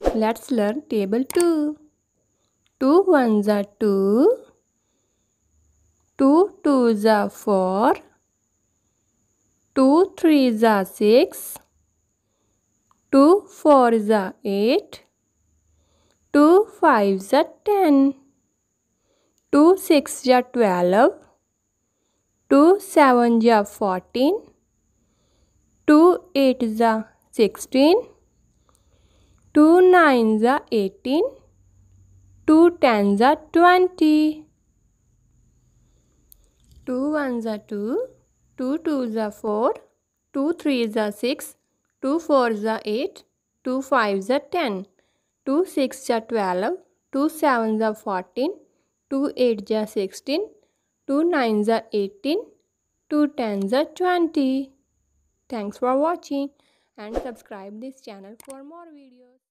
Let's learn table 2. 2 ones are 2. 2 twos are 4. 2 threes are 6. 2 fours are 8. 2 fives are 10. 2 sixes are 12. 2 sevens are 14. 2 eights are 16. 2 nines are 18. 2 tens are 20. 2 ones are 2. 2 twos are 4. 2 threes are 6. 2 fours are 8. 2 fives are 10. 2 sixes are 12. 2 sevens are 14. 2 eights are 16. 2 nines are 18. 2 tens are 20. Thanks for watching and subscribe this channel for more videos.